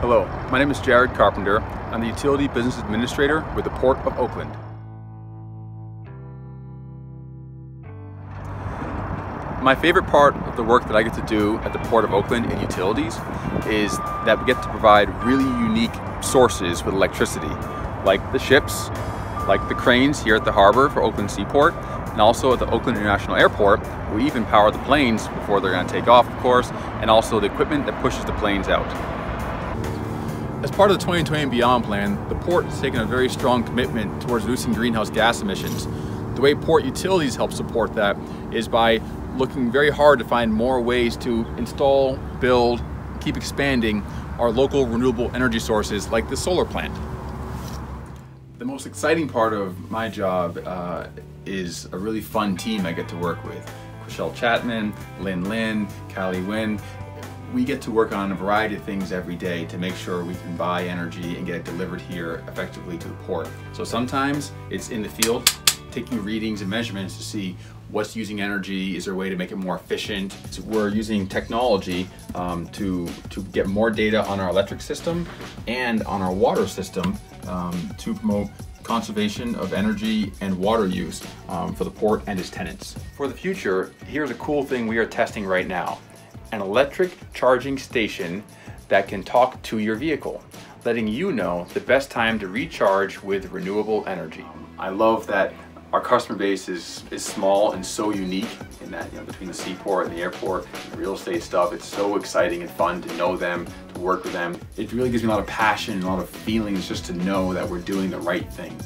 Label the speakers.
Speaker 1: Hello, my name is Jared Carpenter. I'm the Utility Business Administrator with the Port of Oakland. My favorite part of the work that I get to do at the Port of Oakland in utilities is that we get to provide really unique sources with electricity, like the ships, like the cranes here at the harbor for Oakland Seaport, and also at the Oakland International Airport, we even power the planes before they're going to take off, of course, and also the equipment that pushes the planes out. As part of the 2020 and Beyond plan, the port has taken a very strong commitment towards reducing greenhouse gas emissions. The way port utilities help support that is by looking very hard to find more ways to install, build, keep expanding our local renewable energy sources like the solar plant. The most exciting part of my job uh, is a really fun team I get to work with. Michelle Chapman, Lynn Lynn, Callie Wynn, we get to work on a variety of things every day to make sure we can buy energy and get it delivered here effectively to the port. So sometimes it's in the field, taking readings and measurements to see what's using energy, is there a way to make it more efficient. So we're using technology um, to, to get more data on our electric system and on our water system um, to promote conservation of energy and water use um, for the port and its tenants. For the future, here's a cool thing we are testing right now an electric charging station that can talk to your vehicle, letting you know the best time to recharge with renewable energy. Um, I love that our customer base is, is small and so unique in that, you know, between the seaport and the airport and the real estate stuff, it's so exciting and fun to know them, to work with them. It really gives me a lot of passion and a lot of feelings just to know that we're doing the right thing.